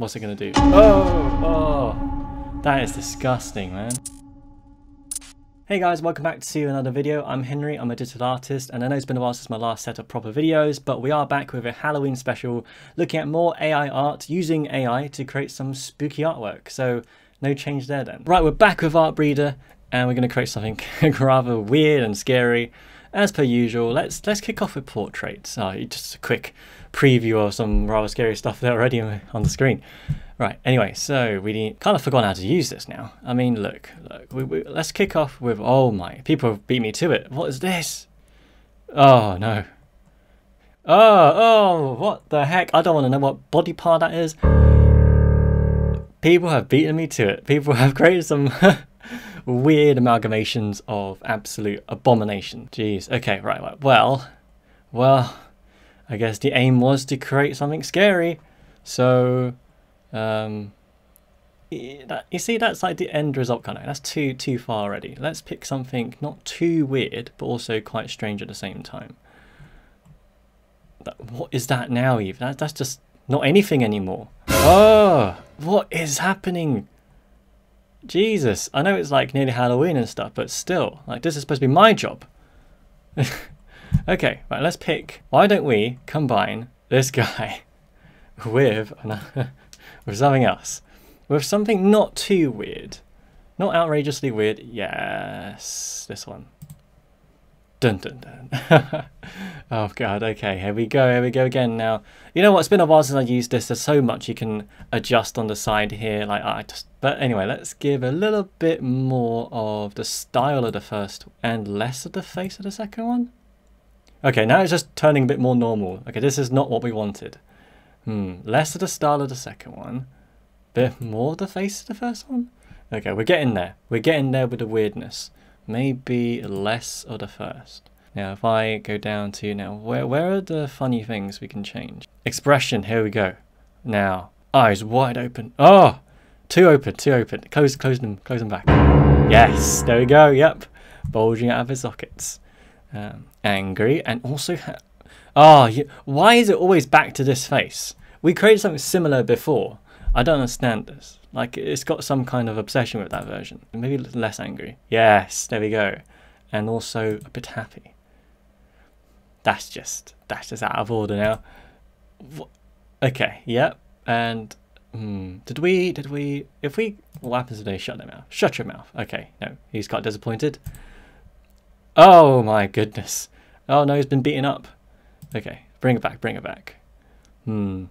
What's it gonna do? Oh, oh, that is disgusting, man. Hey guys, welcome back to another video. I'm Henry, I'm a digital artist, and I know it's been a while since my last set of proper videos, but we are back with a Halloween special looking at more AI art using AI to create some spooky artwork. So no change there then. Right, we're back with Artbreeder, and we're going to create something rather weird and scary. As per usual, let's let's kick off with portraits. Oh, just a quick preview of some rather scary stuff there already on the screen. Right, anyway, so we kind of forgotten how to use this now. I mean, look, look, we, we, let's kick off with, oh my, people have beat me to it. What is this? Oh, no. Oh, oh, what the heck? I don't want to know what body part that is. People have beaten me to it. People have created some weird amalgamations of absolute abomination. Jeez, okay, right, right, well, well, I guess the aim was to create something scary. So um, you see, that's like the end result kind of. That's too too far already. Let's pick something not too weird, but also quite strange at the same time. That, what is that now, Eve? That, that's just not anything anymore. Oh, what is happening? Jesus, I know it's like nearly Halloween and stuff, but still, like this is supposed to be my job. okay, right, let's pick. Why don't we combine this guy with with something else. With something not too weird. Not outrageously weird. Yes, this one. Dun dun dun. oh god, okay, here we go, here we go again now. You know what, it's been a while since I used this, there's so much you can adjust on the side here, like I just... But anyway, let's give a little bit more of the style of the first and less of the face of the second one. Okay, now it's just turning a bit more normal. Okay, this is not what we wanted. Hmm, less of the style of the second one. Bit more of the face of the first one? Okay, we're getting there. We're getting there with the weirdness. Maybe less of the first. Now, if I go down to now, where where are the funny things we can change? Expression, here we go. Now, eyes wide open. Oh, too open, too open. Close, close them, close them back. Yes, there we go. Yep, bulging out of his sockets. Um, angry and also Oh, you, why is it always back to this face? We created something similar before. I don't understand this. Like, it's got some kind of obsession with that version. Maybe less angry. Yes, there we go. And also a bit happy. That's just, that's just out of order now. Okay, yep. And, hmm, did we, did we, if we, what happens they shut their mouth? Shut your mouth. Okay, no, he's got disappointed. Oh my goodness. Oh no, he's been beaten up. Okay, bring it back, bring it back. Hmm.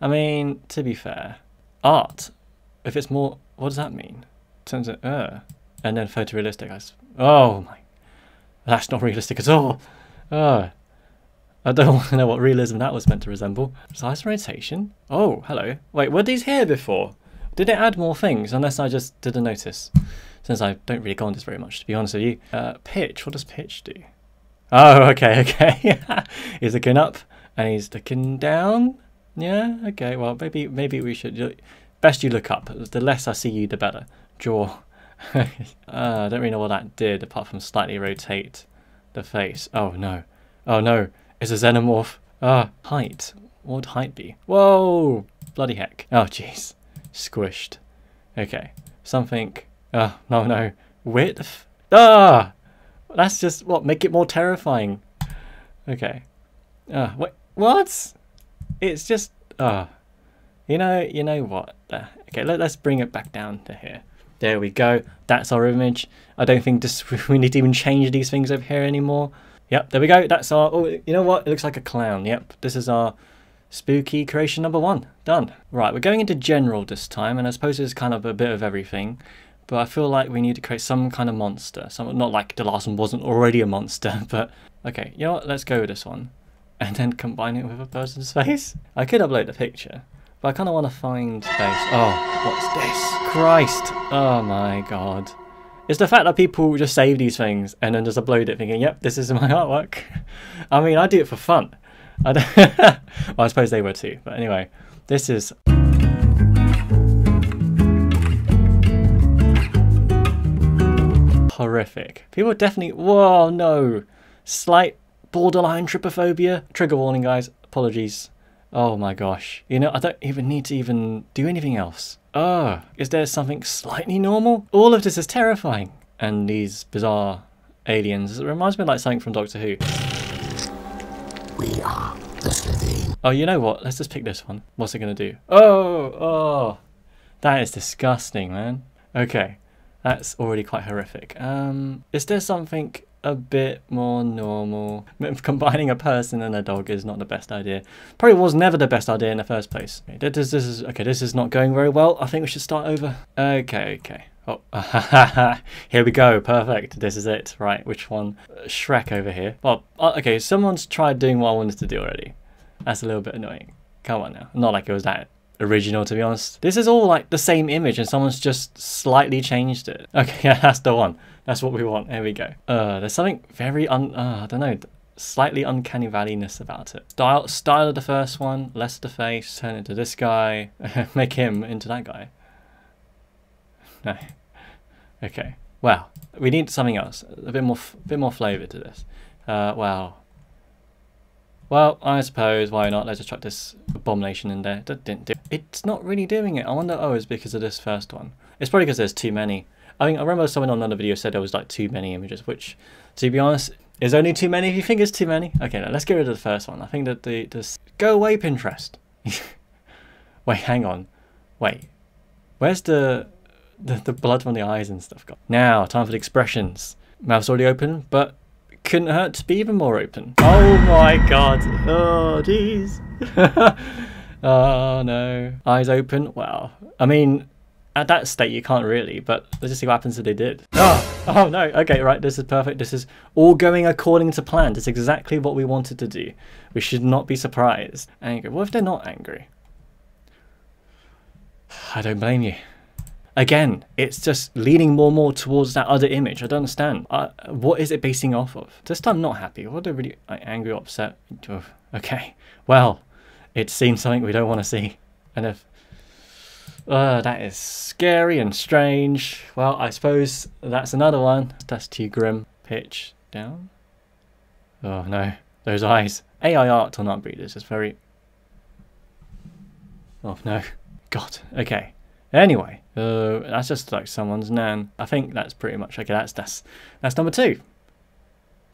I mean, to be fair, art, if it's more, what does that mean? Turns it, uh, and then photorealistic. I, oh my, that's not realistic at all. Oh, I don't know what realism that was meant to resemble. Size rotation? Oh, hello. Wait, were these here before? Did it add more things? Unless I just didn't notice. Since I don't really go on this very much, to be honest with you. Uh, pitch, what does pitch do? Oh, okay, okay. he's looking up and he's looking down. Yeah, okay. Well, maybe maybe we should. Best you look up. The less I see you, the better. Jaw. uh, I don't really know what that did, apart from slightly rotate the face. Oh no. Oh no. It's a xenomorph. Ah, uh, height. What would height be? Whoa! Bloody heck. Oh, jeez. Squished. Okay. Something. Oh, no, no. Width? Ah! That's just, what, make it more terrifying. Okay. Uh, wait, what? It's just, uh, you know, you know what? Okay, let, let's bring it back down to here. There we go. That's our image. I don't think we need to even change these things over here anymore. Yep, there we go. That's our, oh, you know what? It looks like a clown. Yep, this is our spooky creation number one. Done. Right, we're going into general this time, and I suppose it's kind of a bit of everything but I feel like we need to create some kind of monster. Some, not like the last one wasn't already a monster, but okay, you know what, let's go with this one. And then combine it with a person's face. I could upload the picture, but I kind of want to find face. Oh, what's this? Christ. Oh my god. It's the fact that people just save these things and then just upload it thinking, yep, this is my artwork. I mean, I do it for fun. I well, I suppose they were too. But anyway, this is horrific. People definitely, whoa, no. Slight borderline trypophobia. Trigger warning, guys. Apologies. Oh my gosh. You know, I don't even need to even do anything else. Oh, is there something slightly normal? All of this is terrifying. And these bizarre aliens. It reminds me of like something from Doctor Who. We are the Slitheen. Oh, you know what? Let's just pick this one. What's it going to do? Oh, oh. That is disgusting, man. Okay. That's already quite horrific. Um, is there something a bit more normal? Combining a person and a dog is not the best idea. Probably was never the best idea in the first place. Okay, this, this is okay. This is not going very well. I think we should start over. Okay, okay. Oh, here we go. Perfect. This is it. Right, which one? Shrek over here. Well, uh, okay, someone's tried doing what I wanted to do already. That's a little bit annoying. Come on now. Not like it was that original, to be honest. This is all like the same image and someone's just slightly changed it. Okay, yeah, that's the one. That's what we want. There we go. Uh, there's something very un... Uh, I don't know. Slightly uncanny valleyness about it. Style, style of the first one, less the face, turn into this guy, make him into that guy. No. Okay. Well, we need something else. A bit more, bit more flavour to this. Uh, wow. Well, I suppose, why not? Let's just chuck this abomination in there. That didn't do It's not really doing it. I wonder, oh, it's because of this first one. It's probably because there's too many. I mean, I remember someone on another video said there was like too many images, which, to be honest, is only too many if you think it's too many. Okay, now let's get rid of the first one. I think that the, this... Go away, Pinterest! Wait, hang on. Wait. Where's the, the, the blood from the eyes and stuff gone? Now, time for the expressions. Mouth's already open, but couldn't hurt to be even more open. Oh my god. Oh, jeez. oh no. Eyes open. Wow. I mean, at that state you can't really, but let's just see what happens if they did. Oh, oh no. Okay, right. This is perfect. This is all going according to plan. It's exactly what we wanted to do. We should not be surprised. Angry. What if they're not angry? I don't blame you. Again, it's just leaning more and more towards that other image. I don't understand. Uh, what is it basing off of? This time, not happy. What are really like, angry, upset? Okay, well, it seems something we don't want to see. And if uh, that is scary and strange. Well, I suppose that's another one. That's too grim. Pitch down. Oh no, those eyes. AI art on Artbreeder's is very... Oh no. God, okay. Anyway, uh, that's just like someone's nan. I think that's pretty much okay. That's that's that's number two.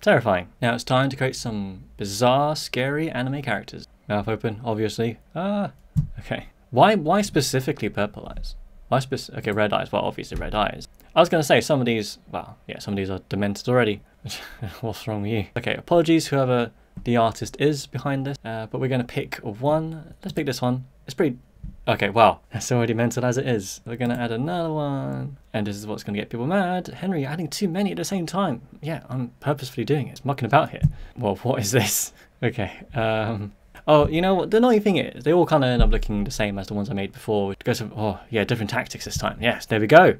Terrifying. Now it's time to create some bizarre, scary anime characters. Mouth open, obviously. Ah, okay. Why why specifically purple eyes? Why? Okay, red eyes. Well, obviously red eyes. I was going to say some of these. Well, yeah, some of these are demented already. What's wrong with you? Okay, apologies whoever the artist is behind this. Uh, but we're going to pick one. Let's pick this one. It's pretty Okay, well, that's already mental as it is. We're going to add another one. And this is what's going to get people mad. Henry, you're adding too many at the same time. Yeah, I'm purposefully doing it. It's mucking about here. Well, what is this? Okay. Um, oh, you know what? The annoying thing is, they all kind of end up looking the same as the ones I made before. It goes, oh, yeah, different tactics this time. Yes, there we go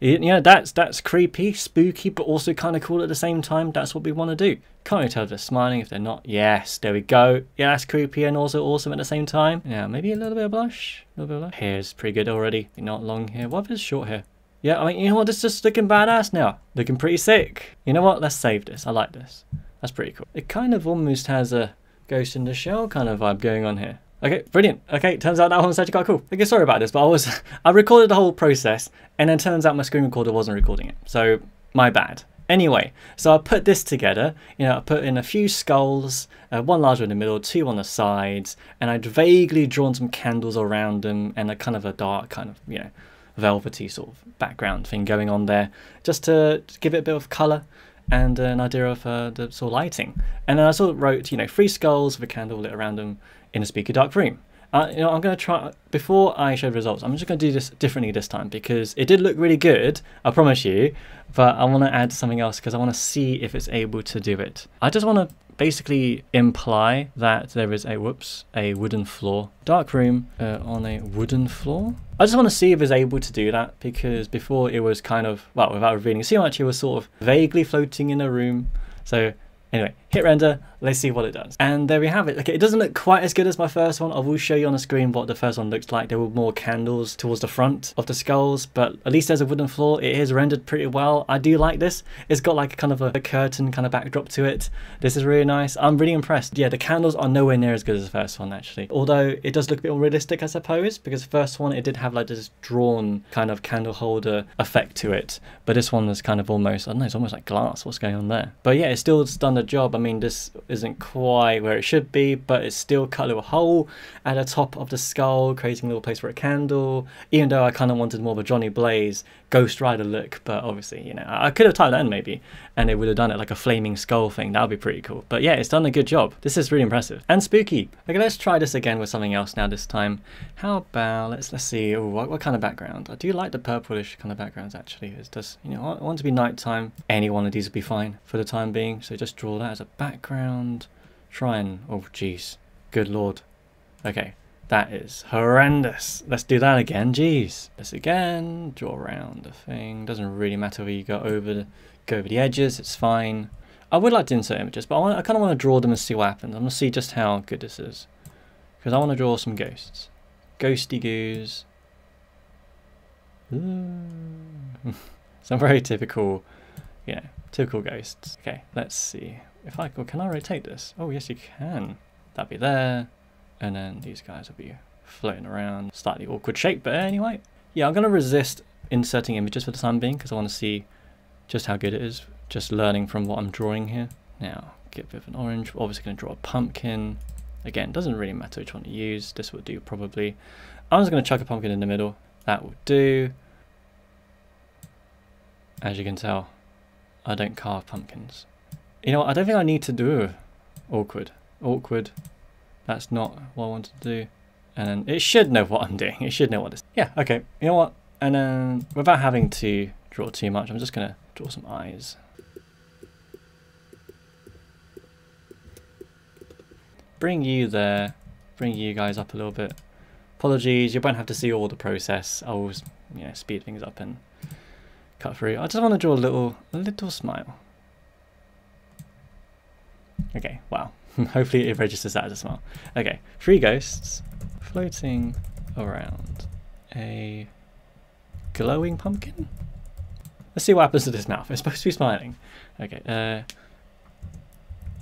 you know, that's that's creepy, spooky, but also kind of cool at the same time. That's what we want to do. Can't really tell if they're smiling, if they're not. Yes, there we go. Yeah, that's creepy and also awesome at the same time. Yeah, maybe a little bit of blush. A little bit of blush. Hair's pretty good already. Not long hair. What if it's short hair? Yeah, I mean, you know what? This is just looking badass now. Looking pretty sick. You know what? Let's save this. I like this. That's pretty cool. It kind of almost has a Ghost in the Shell kind of vibe going on here. Okay, brilliant. Okay, turns out that one actually quite cool. Okay, sorry about this, but I was I recorded the whole process, and then turns out my screen recorder wasn't recording it. So my bad. Anyway, so I put this together. You know, I put in a few skulls, uh, one larger in the middle, two on the sides, and I'd vaguely drawn some candles around them, and a kind of a dark kind of you know velvety sort of background thing going on there, just to give it a bit of colour and an idea of uh, the sort of lighting. And then I sort of wrote, you know, three skulls with a candle lit around them in a spooky dark room. Uh, you know, I'm going to try, before I show the results, I'm just going to do this differently this time because it did look really good, I promise you, but I want to add something else because I want to see if it's able to do it. I just want to basically imply that there is a, whoops, a wooden floor. Dark room uh, on a wooden floor. I just want to see if it's able to do that because before it was kind of, well, without revealing too much, it was sort of vaguely floating in a room. So anyway, hit render, let's see what it does. And there we have it. Okay, it doesn't look quite as good as my first one. I will show you on the screen what the first one looks like. There were more candles towards the front of the skulls, but at least there's a wooden floor. It is rendered pretty well. I do like this. It's got like a kind of a, a curtain kind of backdrop to it. This is really nice. I'm really impressed. Yeah, the candles are nowhere near as good as the first one actually. Although it does look a bit more realistic, I suppose, because the first one it did have like this drawn kind of candle holder effect to it. But this one is kind of almost, I don't know, it's almost like glass. What's going on there? But yeah, it's still has done the job. I mean, this isn't quite where it should be, but it's still cut a little hole at the top of the skull, creating a little place for a candle. Even though I kind of wanted more of a Johnny Blaze Ghost Rider look, but obviously, you know, I could have tied that in maybe, and it would have done it like a flaming skull thing. That would be pretty cool. But yeah, it's done a good job. This is really impressive and spooky. Okay, let's try this again with something else now. This time, how about let's let's see. Ooh, what, what kind of background? I do like the purplish kind of backgrounds actually. It does, you know, I want to be nighttime. Any one of these would be fine for the time being. So just draw that as a background. Try and oh jeez, good lord. Okay, that is horrendous. Let's do that again. Jeez. This again. Draw around the thing. Doesn't really matter where you go over the, go over the edges. It's fine. I would like to insert images, but I, want, I kind of want to draw them and see what happens. I'm going to see just how good this is. Because I want to draw some ghosts. Ghosty goos. some very typical, you know, typical ghosts. Okay, let's see. If I can I rotate this? Oh, yes, you can. That'd be there and then these guys will be floating around, slightly awkward shape, but anyway. Yeah, I'm going to resist inserting images for the time being because I want to see just how good it is, just learning from what I'm drawing here. Now, get a bit of an orange, obviously going to draw a pumpkin. Again, doesn't really matter which one to use, this would do probably. I'm just going to chuck a pumpkin in the middle, that will do. As you can tell, I don't carve pumpkins. You know, I don't think I need to do awkward. Awkward, that's not what I wanted to do. And it should know what I'm doing. It should know what this. Yeah, okay. You know what? And then without having to draw too much, I'm just going to draw some eyes. Bring you there. Bring you guys up a little bit. Apologies, you won't have to see all the process. I'll you know, speed things up and cut through. I just want to draw a little, a little smile. Okay, wow. Hopefully it registers that as a smile. Okay, three ghosts floating around a glowing pumpkin? Let's see what happens to this mouth. It's supposed to be smiling. Okay, uh,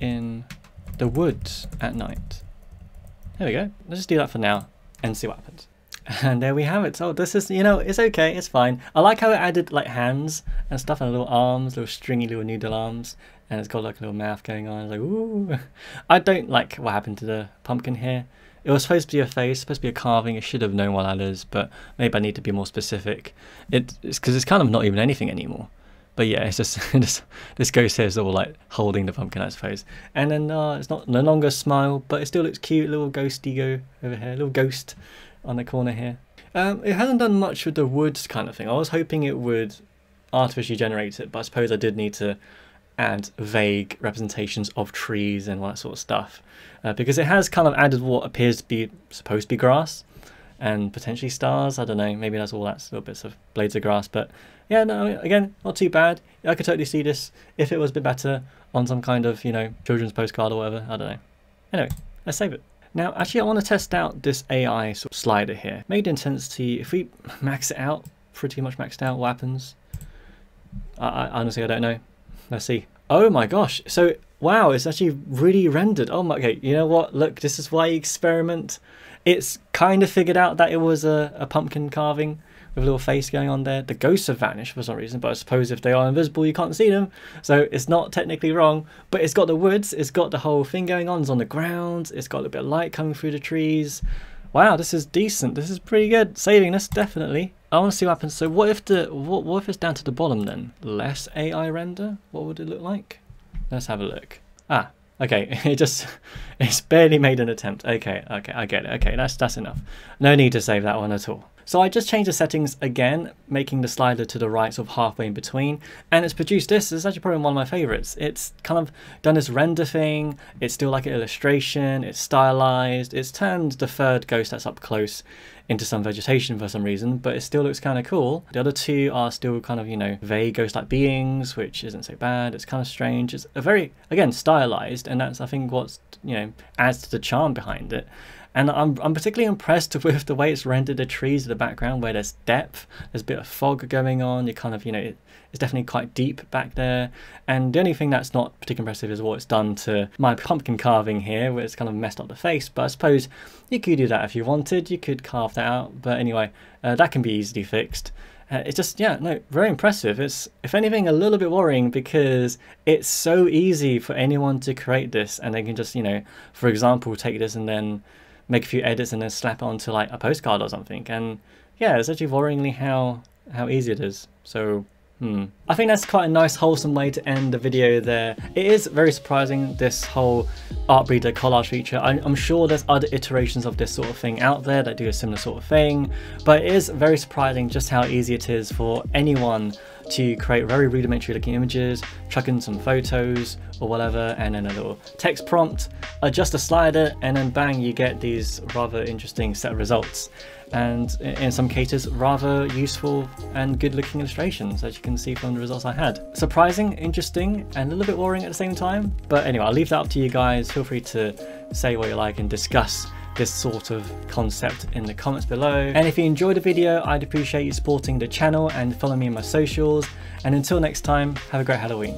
in the woods at night. There we go. Let's just do that for now and see what happens. And there we have it. So this is, you know, it's okay, it's fine. I like how it added like hands and stuff and little arms, little stringy little noodle arms. And it's got like a little mouth going on. It's like, ooh. I don't like what happened to the pumpkin here. It was supposed to be a face, supposed to be a carving. It should have known what that is, but maybe I need to be more specific. It, it's because it's kind of not even anything anymore. But yeah, it's just this, this ghost here is all like holding the pumpkin, I suppose. And then uh, it's not no longer a smile, but it still looks cute. Little ghosty go over here, little ghost on the corner here. Um, it hasn't done much with the woods kind of thing. I was hoping it would artificially generate it, but I suppose I did need to add vague representations of trees and all that sort of stuff. Uh, because it has kind of added what appears to be supposed to be grass and potentially stars. I don't know, maybe that's all that's little bits of blades of grass. But yeah, no, again, not too bad. I could totally see this if it was a bit better on some kind of, you know, children's postcard or whatever. I don't know. Anyway, let's save it. Now, actually, I want to test out this AI sort of slider here. Made intensity, if we max it out, pretty much maxed out, what happens? I, I honestly, I don't know. Let's see. Oh my gosh. So, wow, it's actually really rendered. Oh my, okay, you know what? Look, this is why you experiment. It's kind of figured out that it was a, a pumpkin carving with a little face going on there. The ghosts have vanished for some reason, but I suppose if they are invisible, you can't see them. So it's not technically wrong, but it's got the woods, it's got the whole thing going on, it's on the ground, it's got a bit of light coming through the trees. Wow, this is decent. This is pretty good. Saving this, definitely. I want to see what happens. So what if the what, what if it's down to the bottom then? Less AI render? What would it look like? Let's have a look. Ah, okay. It just it's barely made an attempt. Okay, okay, I get it. Okay, that's that's enough. No need to save that one at all. So I just changed the settings again, making the slider to the right sort of halfway in between, and it's produced this. It's actually probably one of my favorites. It's kind of done this render thing, it's still like an illustration, it's stylized, it's turned the third ghost that's up close into some vegetation for some reason, but it still looks kind of cool. The other two are still kind of, you know, vague ghost-like beings, which isn't so bad. It's kind of strange. It's a very, again, stylized, and that's, I think, what's, you know, adds to the charm behind it. And I'm, I'm particularly impressed with the way it's rendered the trees in the background where there's depth, there's a bit of fog going on, you kind of, you know, it, it's definitely quite deep back there. And the only thing that's not particularly impressive is what it's done to my pumpkin carving here, where it's kind of messed up the face. But I suppose you could do that if you wanted, you could carve that out. But anyway, uh, that can be easily fixed. Uh, it's just, yeah, no, very impressive. It's, if anything, a little bit worrying because it's so easy for anyone to create this and they can just, you know, for example, take this and then make a few edits and then slap onto like a postcard or something. And yeah, it's actually worryingly how how easy it is. So Hmm. I think that's quite a nice wholesome way to end the video there. It is very surprising this whole Artbreeder collage feature. I, am sure there's other iterations of this sort of thing out there that do a similar sort of thing, but it is very surprising just how easy it is for anyone to create very rudimentary looking images, chuck in some photos or whatever, and then a little text prompt, adjust a slider, and then bang, you get these rather interesting set of results. And in some cases, rather useful and good looking illustrations, as you can see from the results I had. Surprising, interesting, and a little bit worrying at the same time. But anyway, I'll leave that up to you guys. Feel free to say what you like and discuss this sort of concept in the comments below. And if you enjoyed the video, I'd appreciate you supporting the channel and following me on my socials. And until next time, have a great Halloween.